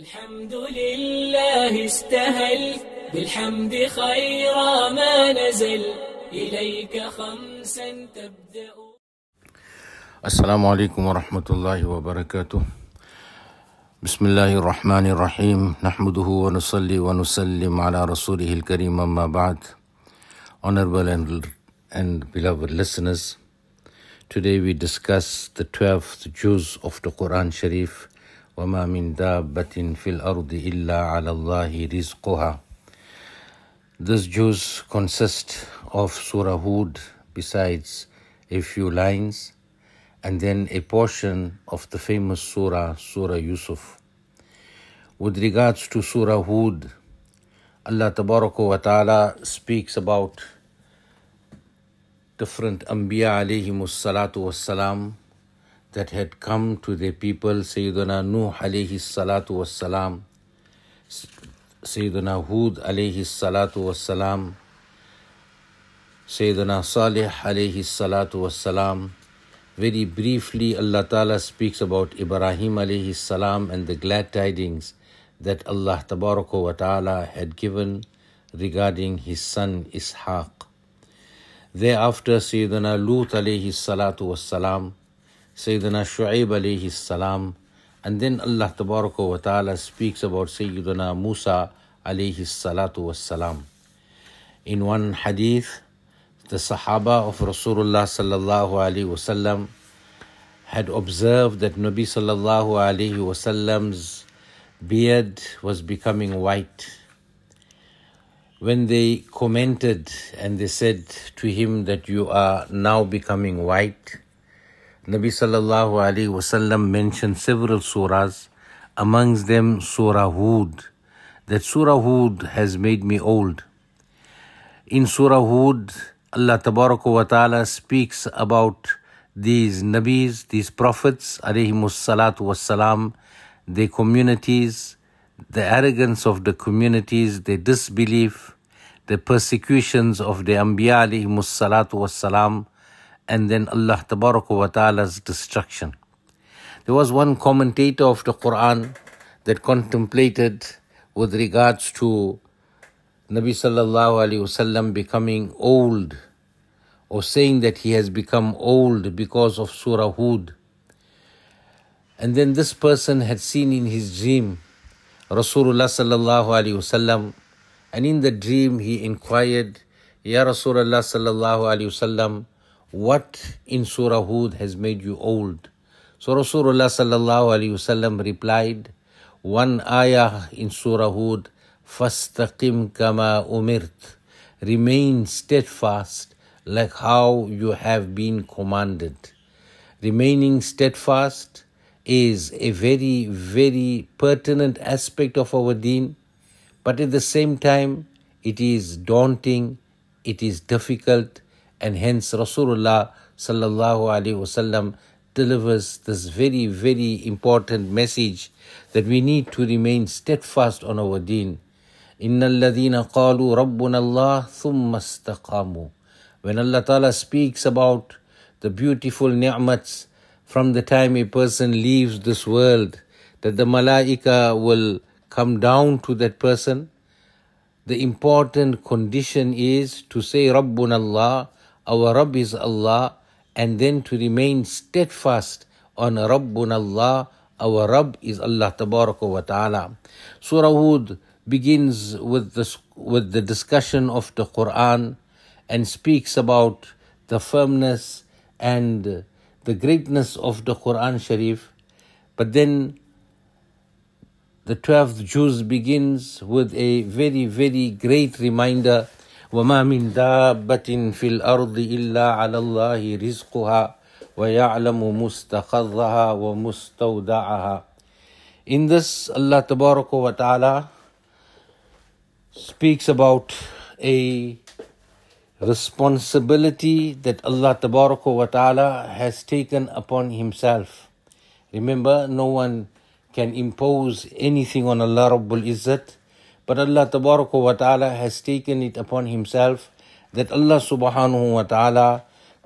الحمد لله استهل بالحمد خير ما نزل. إليك خمسا تبدأ. السلام عليكم ورحمة الله وبركاته. بسم الله الرحمن الرحيم. نحمده ونصلي ونسلم على رسوله الكريم أما بعد. Honorable and, and beloved listeners, today we discuss the 12th juz of the Quran Sharif. وما من دابة في الأرض إلا على الله رزقها This juz consists of Surah Hud besides a few lines and then a portion of the famous surah, Surah Yusuf. With regards to Surah Hud, Allah wa ta'ala speaks about different Anbiya alayhimus salatu wassalam that had come to their people, Sayyidina Nuh alayhi salatu was salam, Sayyidina Hud alayhi salatu was salam, Sayyidina Salih alayhi salatu was salam. Very briefly, Allah Ta'ala speaks about Ibrahim alayhi salam and the glad tidings that Allah wa Ta'ala had given regarding his son Ishaq. Thereafter, Sayyidina Lut alayhi salatu wassalam, Sayyidina Shu'aib alayhi salam, and then Allah wa Ta'ala speaks about Sayyidina Musa alayhi salatu wassalam. In one hadith, the Sahaba of Rasulullah sallallahu alaihi wasallam had observed that Nabi sallallahu alaihi wasallam's beard was becoming white. When they commented and they said to him that you are now becoming white, Nabi sallallahu alaihi wasallam mentioned several surahs, amongst them Surah Hud. That Surah Hud has made me old. In Surah Hud, Allah wa ta'ala speaks about these Nabis, these prophets, alayhimus salatu wassalam, their communities, the arrogance of the communities, their disbelief, the persecutions of the Anbiya alayhimus salatu wassalam, and then Allah wa ta'ala's destruction. There was one commentator of the Quran that contemplated with regards to Nabi sallallahu alayhi wasallam becoming old or saying that he has become old because of Surah Hud. And then this person had seen in his dream Rasulullah sallallahu alayhi wasallam and in the dream he inquired, Ya Rasulullah sallallahu alayhi wasallam, what in Surah Hud has made you old? So Rasulullah sallallahu alayhi wasallam replied, one ayah in Surah Hud فَاسْتَقِمْ كَمَا أُمِرْتَ Remain steadfast like how you have been commanded. Remaining steadfast is a very, very pertinent aspect of our deen, but at the same time, it is daunting, it is difficult, and hence Rasulullah sallallahu alaihi wasallam delivers this very, very important message that we need to remain steadfast on our deen. إن الذين قالوا ربنا الله ثم استقاموا When Allah Ta'ala speaks about the beautiful ni'mats from the time a person leaves this world, that the malaika will come down to that person, the important condition is to say Rabbuna Allah, our Rabb is Allah, and then to remain steadfast on Rabbuna Allah, our Rabb is Allah wa Ta'ala. Surah Hud begins with the, with the discussion of the Quran and speaks about the firmness and the greatness of the Quran Sharif. But then the 12th juz begins with a very, very great reminder وما من دابة في الأرض إلا على الله رزقها ويعلم مستقرها ومستودعها In this, Allah wa ta'ala speaks about a responsibility that Allah wa ta'ala has taken upon Himself. Remember, no one can impose anything on Allah Rabbul Izzat, but Allah wa ta'ala has taken it upon Himself that Allah subhanahu wa ta'ala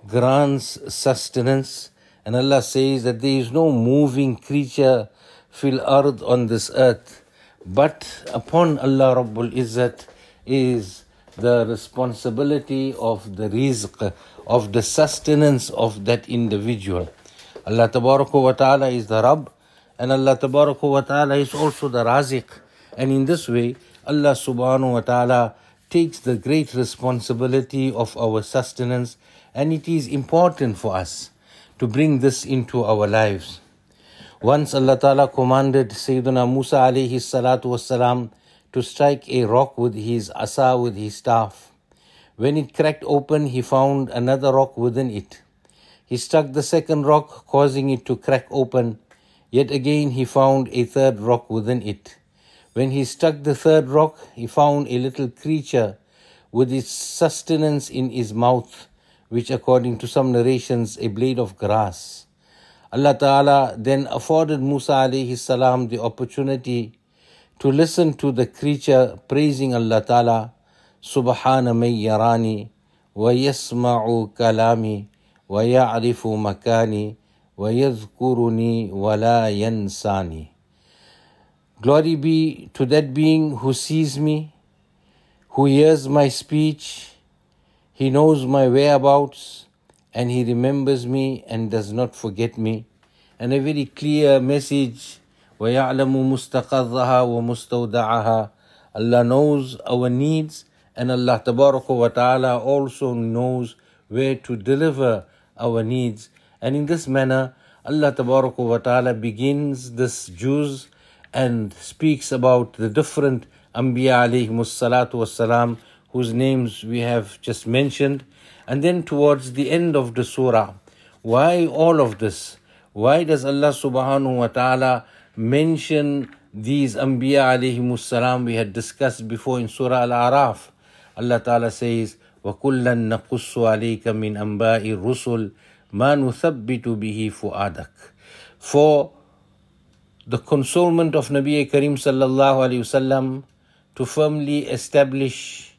grants sustenance, and Allah says that there is no moving creature fil ard on this earth But upon Allah Rabbul Izzat is the responsibility of the rizq, of the sustenance of that individual. Allah wa ta'ala is the Rabb and Allah wa ta'ala is also the Raziq. And in this way, Allah subhanahu wa ta'ala takes the great responsibility of our sustenance and it is important for us to bring this into our lives. Once Allah Ta'ala commanded Sayyidina Musa alayhi salatu wasalam to strike a rock with his asa, with his staff. When it cracked open, he found another rock within it. He struck the second rock, causing it to crack open. Yet again he found a third rock within it. When he struck the third rock, he found a little creature with its sustenance in his mouth, which, according to some narrations, a blade of grass. Allah Ta'ala then afforded Musa alayhi salam the opportunity to listen to the creature praising Allah Ta'ala, Subhana may yarani, wa yasma'u kalami, ويعرف مكاني ويذكرني ولا ينساني Glory be to that being who sees me, who hears my speech, he knows my whereabouts, and he remembers me and does not forget me. And a very clear message وَيَعْلَمُ مُسْتَقَرَّهَا وَمُسْتَوْدَعَهَا Allah knows our needs and Allah wa ta'ala also knows where to deliver our needs. And in this manner, Allah wa ta'ala begins this juz and speaks about the different Anbiya alayhi salatu wasalam, whose names we have just mentioned. And then towards the end of the surah, why all of this? Why does Allah subhanahu wa ta'ala mention these Anbiya alayhi salam we had discussed before in Surah Al-Araf? Allah Ta'ala says, وكلا نقص عليك من أنباء الرسل ما نثبت به فؤادك for the consolement of Nabi Karim sallallahu alayhi wasallam to firmly establish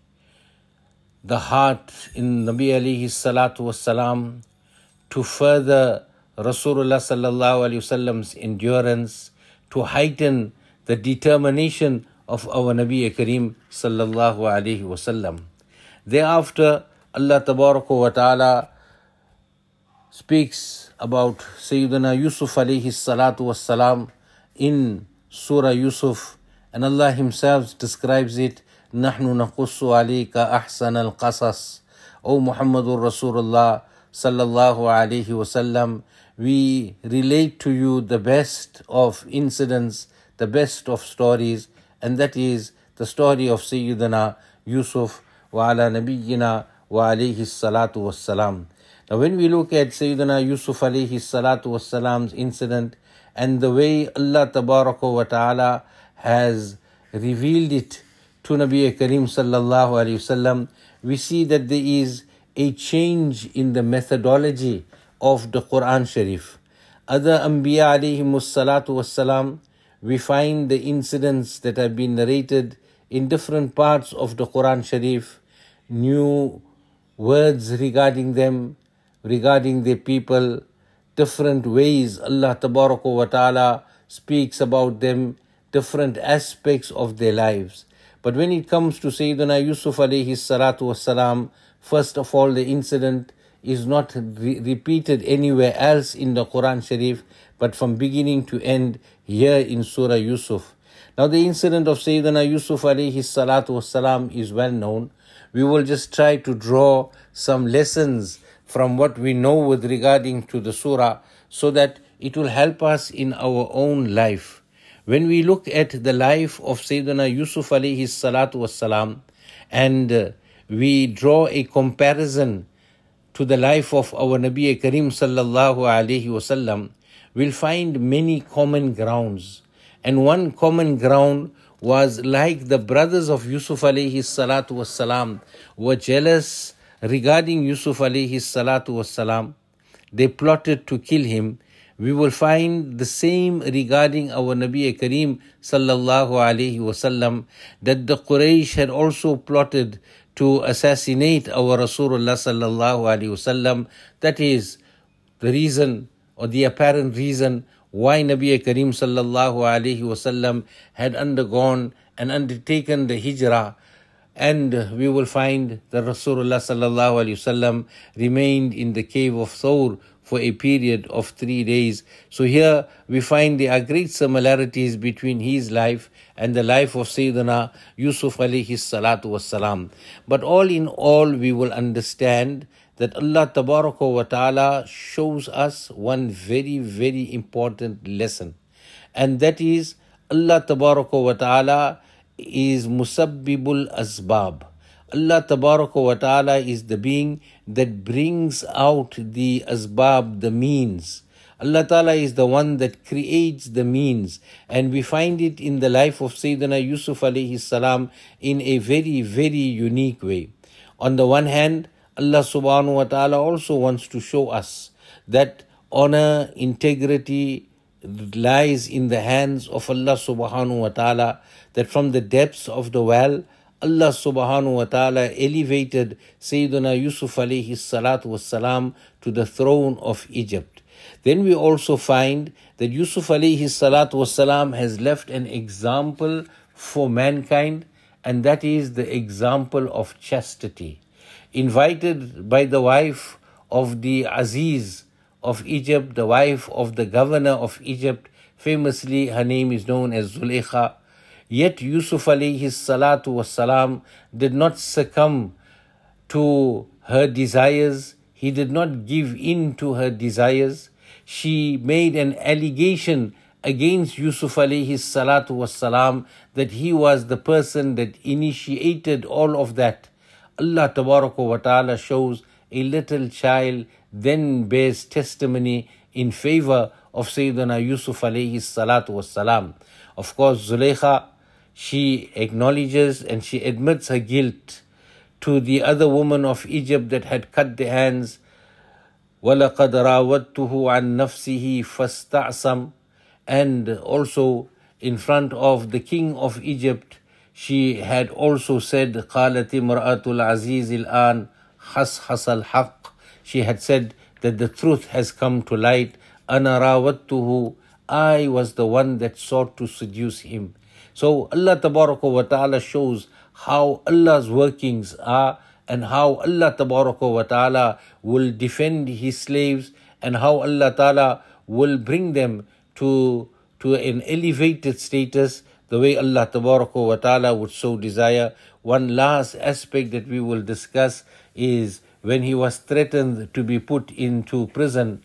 the heart in Nabi alayhi salatu wasalam to further Rasulullah sallallahu alayhi wasallam's endurance to heighten the determination of our Nabi Karim sallallahu alayhi wasallam Thereafter, Allah wa ta'ala speaks about Sayyidina Yusuf alayhi salatu wassalam in Surah Yusuf, and Allah Himself describes it. نحن نقص عليك أحسن القصص O Muhammadur Rasulullah sallallahu alayhi wasallam we relate to you the best of incidents the best of stories and that is the story of Sayyidina Yusuf وعلى نبينا وعليه الصلاة والسلام. Now when we look at Sayyidina Yusuf alayhi salatu wasalam's incident and the way Allah tabaraka wa ta'ala has revealed it to Nabi Kareem sallallahu alayhi wasallam, we see that there is a change in the methodology of the Quran Sharif. Other Anbiya alayhi salatu wasalam, we find the incidents that have been narrated in different parts of the Quran Sharif new words regarding them, regarding the people, different ways Allah wa ta'ala speaks about them, different aspects of their lives. But when it comes to Sayyidina Yusuf alayhi salatu wasalam, first of all, the incident is not re- repeated anywhere else in the Quran Sharif, but from beginning to end here in Surah Yusuf. Now, the incident of Sayyidina Yusuf alayhi salatu wasalam is well known we will just try to draw some lessons from what we know with regarding to the surah so that it will help us in our own life. When we look at the life of Sayyidina Yusuf alayhi salatu wasalam and uh, we draw a comparison to the life of our Nabi Karim sallallahu alayhi wasallam, we'll find many common grounds. And one common ground was like the brothers of Yusuf alayhi salatu wasalam were jealous regarding Yusuf alayhi salatu wasalam. They plotted to kill him. We will find the same regarding our Nabi Kareem sallallahu alayhi wasallam that the Quraysh had also plotted to assassinate our Rasulullah sallallahu alayhi wasallam. That is the reason or the apparent reason why Nabi Kareem sallallahu alaihi wasallam had undergone and undertaken the hijrah and we will find that Rasulullah sallallahu wasallam remained in the cave of Thawr for a period of three days. So here we find there are great similarities between his life and the life of Sayyidina Yusuf alayhi salatu wasalam. But all in all, we will understand that Allah tabaraka wa ta'ala shows us one very, very important lesson. And that is Allah tabaraka wa ta'ala is musabbibul asbab. Allah Tabaraka wa Ta'ala is the being that brings out the asbab, the means. Allah Ta'ala is the one that creates the means. And we find it in the life of Sayyidina Yusuf alayhi salam in a very, very unique way. On the one hand, Allah subhanahu wa ta'ala also wants to show us that honor, integrity lies in the hands of Allah subhanahu wa ta'ala, that from the depths of the well, Allah subhanahu wa ta'ala elevated Sayyidina Yusuf alayhi salatu wasalam to the throne of Egypt. Then we also find that Yusuf alayhi salatu wasalam has left an example for mankind, and that is the example of chastity. Invited by the wife of the Aziz of Egypt, the wife of the governor of Egypt, famously her name is known as Zuleikha. Yet Yusuf alayhi salatu wasalam did not succumb to her desires. He did not give in to her desires. She made an allegation against Yusuf alayhi salatu wasalam that he was the person that initiated all of that. Allah wa ta'ala shows a little child then bears testimony in favor of Sayyidina Yusuf alayhi salatu wasalam. Of course, Zuleikha she acknowledges and she admits her guilt to the other woman of Egypt that had cut the hands. وَلَقَدْ رَاوَدْتُهُ عَنْ نَفْسِهِ فَاسْتَعْصَمْ And also in front of the king of Egypt, she had also said, قَالَتِ امْرَأَةُ الْعَزِيزِ الْآنِ حَصْحَصَ الْحَقِّ she had said that the truth has come to light. Anarawattuhu, I was the one that sought to seduce him. So Allah wa ta'ala shows how Allah's workings are and how Allah wa ta'ala will defend his slaves and how Allah ta'ala will bring them to, to an elevated status the way Allah wa ta'ala would so desire. One last aspect that we will discuss is when he was threatened to be put into prison,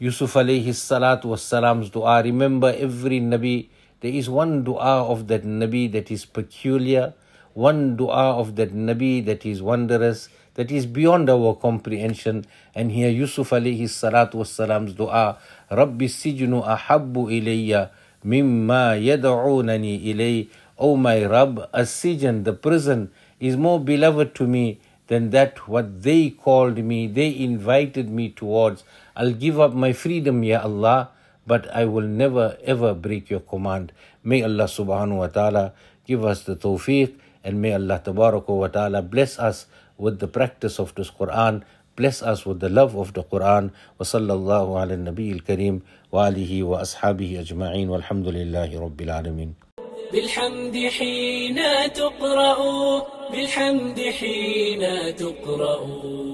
Yusuf alayhi salatu was salam's dua. Remember every Nabi there is one dua of that Nabi that is peculiar, one dua of that Nabi that is wondrous, that is beyond our comprehension. And here Yusuf alayhi salatu wassalam's dua, Rabbi sijnu ahabbu ilayya mimma yad'unani ilay. O my Rabb, a sijan, the prison, is more beloved to me than that what they called me, they invited me towards. I'll give up my freedom, Ya Allah but I will never ever break your command. May Allah subhanahu wa ta'ala give us the tawfiq and may Allah wa ta'ala bless us with the practice of this Quran, bless us with the love of the Quran. Wa sallallahu ala nabi al-kareem wa alihi wa ashabihi ajma'in walhamdulillahi rabbil alameen. بالحمد حين تقرأ بالحمد حين تقرأ.